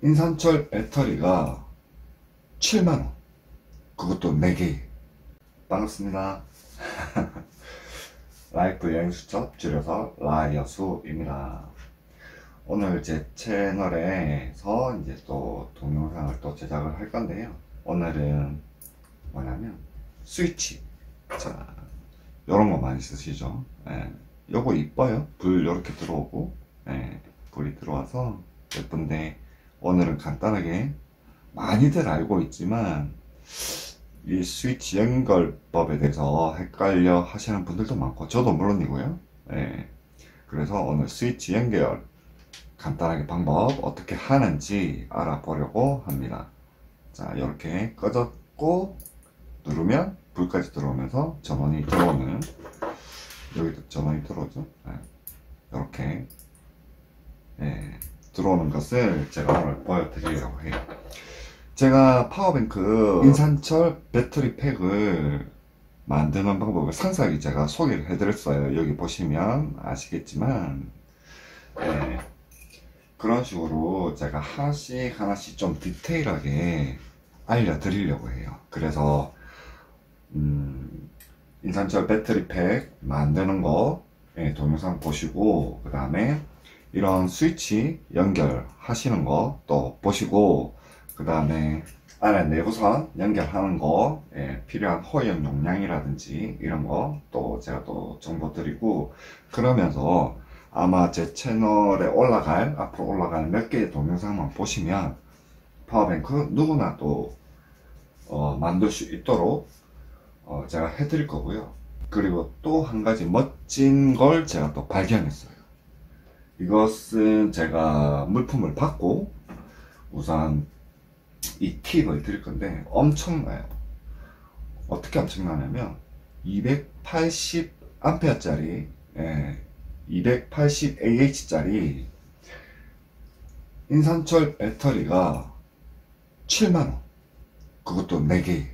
인산철 배터리가 7만원. 그것도 4개. 반갑습니다. 라이프 여행 수첩 줄여서 라이여수입니다. 오늘 제 채널에서 이제 또 동영상을 또 제작을 할 건데요. 오늘은 뭐냐면 스위치. 자 요런 거 많이 쓰시죠? 예, 요거 이뻐요. 불 요렇게 들어오고 예, 불이 들어와서 예쁜데 오늘은 간단하게 많이들 알고 있지만 이 스위치 연결법에 대해서 헷갈려 하시는 분들도 많고 저도 물론이고요. 예. 그래서 오늘 스위치 연결 간단하게 방법 어떻게 하는지 알아보려고 합니다. 자 이렇게 꺼졌고 누르면 불까지 들어오면서 전원이 들어오는 여기도 전원이 들어오죠? 이렇게. 예. 들어오는 것을 제가 오늘 보여드리려고 해요. 제가 파워뱅크 인산철 배터리 팩을 만드는 방법을 상세하게 제가 소개를 해드렸어요. 여기 보시면 아시겠지만 네, 그런 식으로 제가 하나씩 하나씩 좀 디테일하게 알려드리려고 해요. 그래서 음, 인산철 배터리 팩 만드는 거 네, 동영상 보시고 그 다음에 이런 스위치 연결하시는 거 또 보시고 그 다음에 안에 내부선 연결하는 거 예, 필요한 호영 용량이라든지 이런 거 또 제가 또 정보 드리고 그러면서 아마 제 채널에 올라갈 앞으로 올라갈 몇 개의 동영상만 보시면 파워뱅크 누구나 또 어, 만들 수 있도록 어, 제가 해드릴 거고요. 그리고 또 한 가지 멋진 걸 제가 또 발견했어요 이것은 제가 물품을 받고 우선 이 팁을 드릴 건데 엄청나요. 어떻게 엄청나냐면 280A 짜리 예, 280AH 짜리 인산철 배터리가 7만원. 그것도 4개.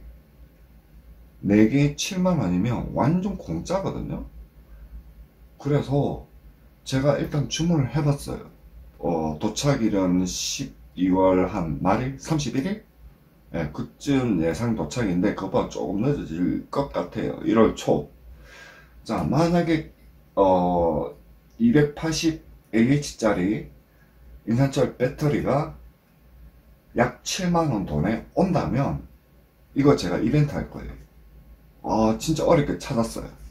4개 7만원이면 완전 공짜거든요. 그래서 제가 일단 주문을 해봤어요. 어, 도착일은 12월 한 말일? 31일? 예, 그쯤 예상 도착인데 그것보다 조금 늦어질 것 같아요. 1월 초. 자, 만약에 어, 280AH 짜리 인산철 배터리가 약 7만원 돈에 온다면 이거 제가 이벤트 할 거예요. 어, 진짜 어렵게 찾았어요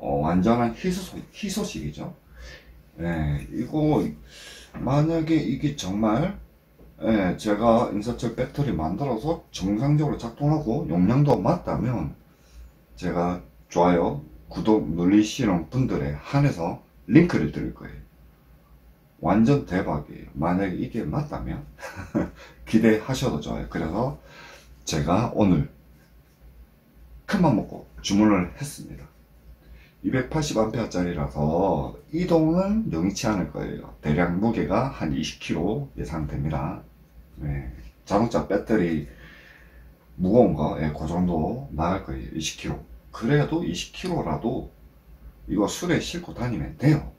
어, 완전한 희소식, 희소식이죠. 예, 이거 만약에 이게 정말 예, 제가 인사철 배터리 만들어서 정상적으로 작동하고 용량도 맞다면 제가 좋아요, 구독 눌리시는 분들에 한해서 링크를 드릴 거예요. 완전 대박이에요. 만약에 이게 맞다면 기대하셔도 좋아요. 그래서 제가 오늘 큰맘 먹고 주문을 했습니다. 280A 짜리라서 이동은 용이치 않을 거예요. 대략 무게가 한 20kg 예상됩니다. 네. 자동차 배터리 무거운 거, 예, 그 정도 나갈 거예요. 20kg 그래도 20kg라도 이거 술에 싣고 다니면 돼요.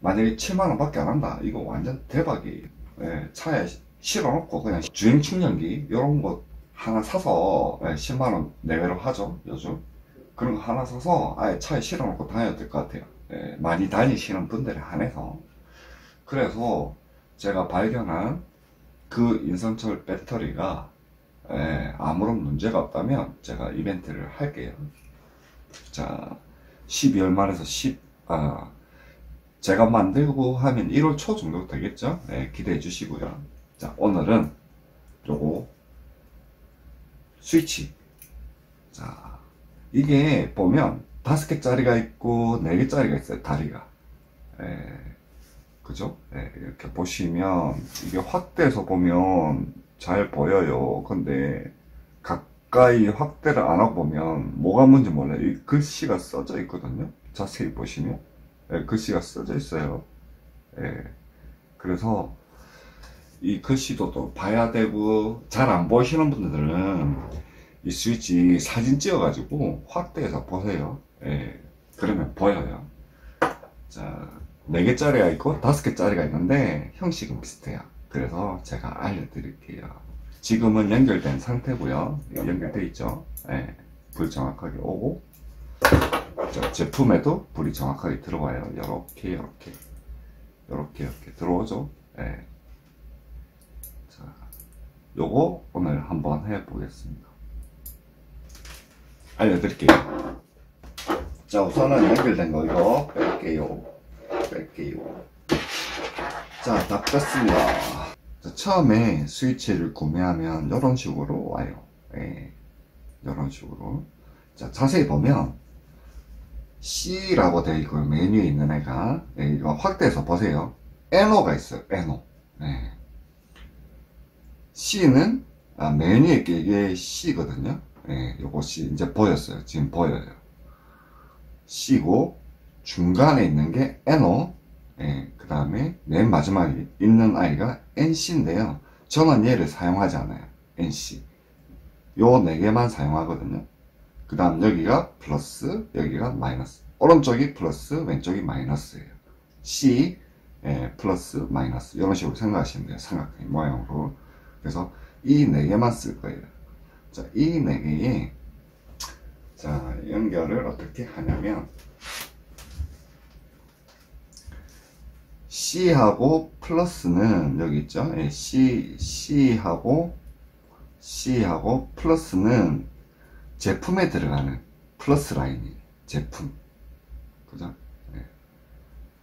만약에 7만원 밖에 안 한다. 이거 완전 대박이에요 예, 차에 실어 놓고 그냥 주행 충전기 이런 거 하나 사서 예, 10만원 내외로 하죠 요즘 그런 거 하나 사서 아예 차에 실어 놓고 다녀도 될것 같아요. 예, 많이 다니시는 분들에 한해서. 그래서 제가 발견한 그 인산철 배터리가 예, 아무런 문제가 없다면 제가 이벤트를 할게요. 자 12월 말에서 10 아, 제가 만들고 하면 1월 초 정도 되겠죠? 예, 기대해 주시고요. 자 오늘은 요거 스위치. 자 이게 보면 다섯 개짜리가 있고 네 개짜리가 있어요 다리가. 예, 그죠? 예, 이렇게 보시면 이게 확대해서 보면 잘 보여요. 근데 가까이 확대를 안 하고 보면 뭐가 뭔지 몰라요. 이 글씨가 써져 있거든요. 자세히 보시면. 예, 글씨가 써져 있어요. 예, 그래서 이 글씨도 또 봐야 되고 잘 안 보시는 분들은 이 스위치 사진 찍어 가지고 확대해서 보세요 예, 그러면 보여요 자 4개짜리가 있고 5개짜리가 있는데 형식은 비슷해요 그래서 제가 알려드릴게요. 지금은 연결된 상태고요. 연결돼 있죠. 예, 불 정확하게 오고 저 제품에도 불이 정확하게 들어와요. 이렇게 이렇게 이렇게 이렇게 들어오죠. 예. 자, 요거 오늘 한번 해보겠습니다. 알려드릴게요. 자, 우선은 연결된 거 이거 뺄게요. 뺄게요. 자, 다 뺐습니다. 자, 처음에 스위치를 구매하면 이런 식으로 와요. 예, 이런 식으로. 자, 자세히 보면 C라고 되어 있고 메뉴에 있는 애가 예, 이거 확대해서 보세요. NO가 있어요. NO. 예. C는 아, 메뉴에 이게 C거든요. 예, C 이제 보였어요. 지금 보여요. C고 중간에 있는 게 NO 예, 그 다음에 맨 마지막에 있는 아이가 NC인데요. 저는 얘를 사용하지 않아요. NC. 요 네 개만 사용하거든요. 그 다음 여기가 플러스, 여기가 마이너스. 오른쪽이 플러스, 왼쪽이 마이너스예요. C, 예, 플러스, 마이너스. 이런 식으로 생각하시면 돼요. 삼각형 모양으로. 그래서 이 네 개만 쓸 거예요. 자, 이네 개에 자, 연결을 어떻게 하냐면 C하고 플러스는 여기 있죠. 예, C, C하고 C하고 플러스는 제품에 들어가는 플러스 라인이 제품. 그죠? 예.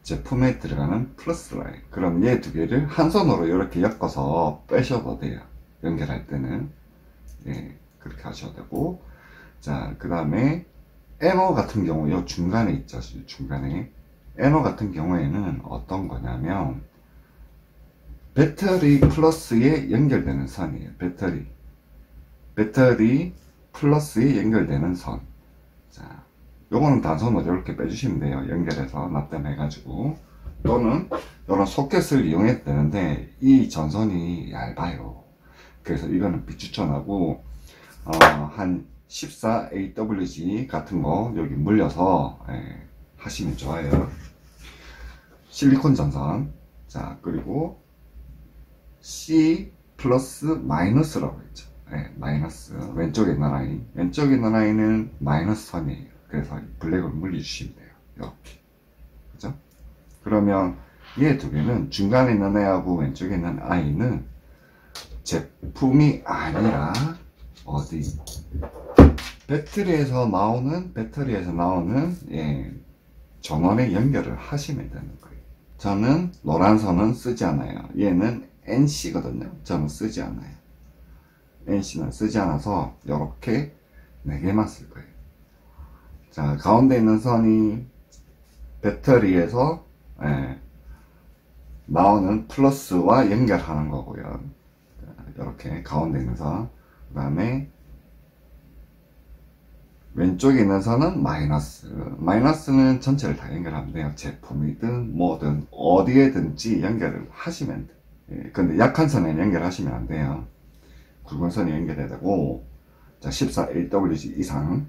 제품에 들어가는 플러스 라인. 그럼 얘 두 개를 한 손으로 이렇게 엮어서 빼셔도 돼요. 연결할 때는. 예, 그렇게 하셔도 되고. 자, 그 다음에 NO 같은 경우, 요 중간에 있죠. 중간에. NO 같은 경우에는 어떤 거냐면, 배터리 플러스에 연결되는 선이에요. 배터리. 배터리 플러스에 연결되는 선. 자, 요거는 단선으로 이렇게 빼주시면 돼요. 연결해서 납땜해 가지고. 또는 이런 소켓을 이용해도 되는데 이 전선이 얇아요. 그래서 이거는 비추천하고 어, 한 14AWG 같은 거 여기 물려서 예, 하시면 좋아요. 실리콘 전선. 자, 그리고 C 플러스 마이너스라고 했죠. 네, 마이너스. 왼쪽에 있는 라인. 왼쪽에 있는 라인은 마이너스 선이에요. 그래서 블랙을 물려주시면 돼요. 이렇게. 그죠? 그러면 얘 두 개는 중간에 있는 애하고 왼쪽에 있는 아이는 제품이 아니라 어디 배터리에서 나오는 배터리에서 나오는 예, 전원에 연결을 하시면 되는 거예요. 저는 노란 선은 쓰지 않아요. 얘는 NC거든요. 저는 쓰지 않아요. NC는 쓰지 않아서 이렇게 4개만 쓸 거예요. 자, 가운데 있는 선이 배터리에서 예, 나오는 플러스와 연결하는 거고요. 이렇게 가운데 있는 선. 그 다음에 왼쪽에 있는 선은 마이너스. 마이너스는 전체를 다 연결하면 돼요. 제품이든 뭐든 어디에든지 연결을 하시면 돼요. 예, 근데 약한 선에 연결하시면 안 돼요. 굵은 선에 연결해야 되고, 자, 14 LWG 이상.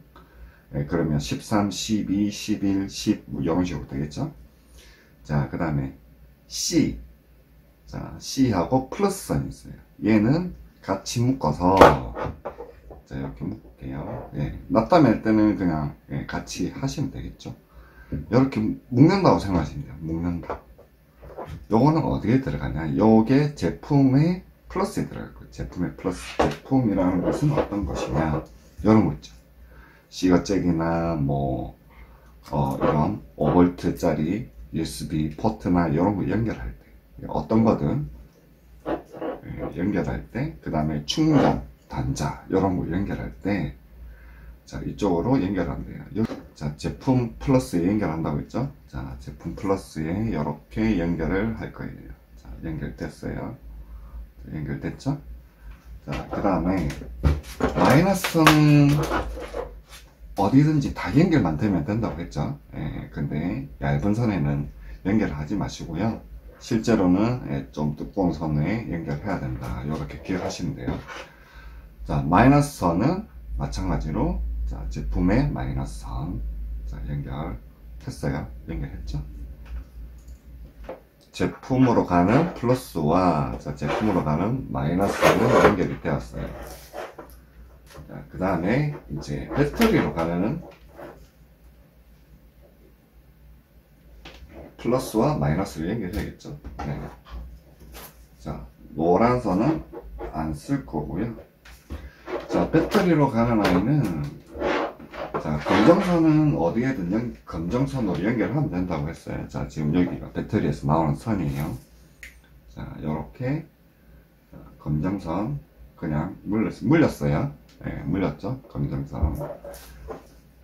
예, 그러면 13, 12, 11, 10, 뭐 이런 식으로 되겠죠? 자, 그 다음에 C. 자, C하고 플러스 선이 있어요. 얘는 같이 묶어서 자 이렇게 묶을게요. 예, 납땜할 때는 그냥 예, 같이 하시면 되겠죠. 이렇게 묶는다고 생각하시면 돼요. 묶는다. 요거는 어디에 들어가냐? 요게 제품의 플러스에 거예요 제품의 플러스 제품이라는 것은 어떤 것이냐? 이런 거 있죠. C거잭이나 뭐 어, 이런 5V USB 포트나 이런 거 연결할 때. 어떤 거든 예, 연결할 때 그 다음에 충전 단자 이런 거 연결할 때 자, 이쪽으로 연결한대요. 자, 제품 플러스에 연결한다고 했죠? 자, 제품 플러스에 이렇게 연결을 할 거예요. 자, 연결됐어요. 연결됐죠? 자, 그 다음에 마이너스는 어디든지 다 연결만 되면 된다고 했죠? 예, 근데 얇은 선에는 연결을 하지 마시고요. 실제로는 예, 좀 두꺼운 선에 연결해야 된다. 이렇게 기억하시면 돼요. 자, 마이너스 선은 마찬가지로 자, 제품의 마이너스 선. 자, 연결했어요. 연결했죠? 제품으로 가는 플러스와 자, 제품으로 가는 마이너스는 연결이 되었어요. 그 다음에 이제 배터리로 가는 플러스와 마이너스를 연결해야겠죠. 네. 자, 노란 선은 안 쓸 거고요. 자, 배터리로 가는 아이는 자, 검정선은 어디에든 연, 검정선으로 연결하면 된다고 했어요. 자, 지금 여기가 배터리에서 나오는 선이에요. 자, 요렇게 검정선 그냥 물렸, 물렸어요. 예, 네, 물렸죠? 검정선.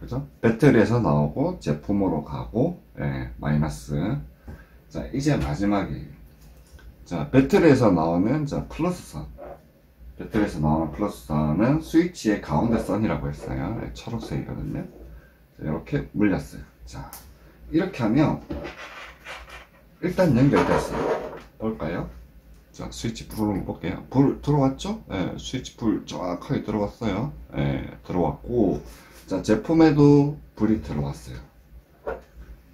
그죠? 배터리에서 나오고 제품으로 가고 예, 마이너스. 자, 이제 마지막이에요. 자, 배터리에서 나오는 자, 플러스 선. 배터리에서 나오는 플러스 선은 스위치의 가운데 선이라고 했어요. 네, 초록색이거든요. 자, 이렇게 물렸어요. 자, 이렇게 하면 일단 연결됐어요. 볼까요? 자, 스위치 불을 볼게요. 불 들어왔죠? 네, 스위치 불 정확하게 들어왔어요. 네, 들어왔고, 자, 제품에도 불이 들어왔어요.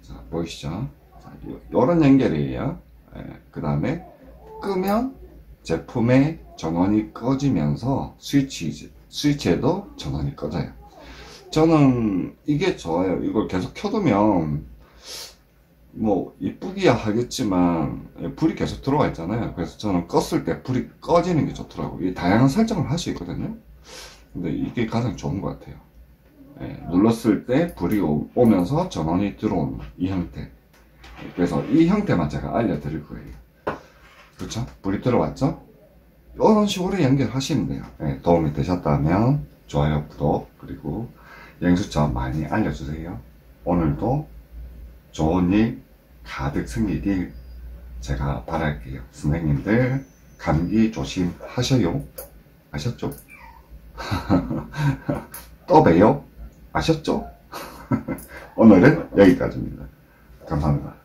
자, 보이시죠? 자, 요런 연결이에요. 네, 그 다음에 끄면 제품의 전원이 꺼지면서 스위치, 스위치에도 전원이 꺼져요. 저는 이게 좋아요. 이걸 계속 켜두면 뭐 이쁘기야 하겠지만 불이 계속 들어와 있잖아요. 그래서 저는 껐을 때 불이 꺼지는 게 좋더라고요. 이 다양한 설정을 할 수 있거든요. 근데 이게 가장 좋은 것 같아요. 예, 눌렀을 때 불이 오, 면서 전원이 들어오는 이 형태. 그래서 이 형태만 제가 알려드릴 거예요. 그렇죠? 불이 들어왔죠? 이런 식으로 연결하시면 돼요. 네, 도움이 되셨다면 좋아요, 구독, 그리고 영수점 많이 알려주세요. 오늘도 좋은 일 가득 생기길 제가 바랄게요. 선생님들 감기 조심하셔요. 아셨죠? 또 봬요. 아셨죠? 오늘은 여기까지입니다. 감사합니다.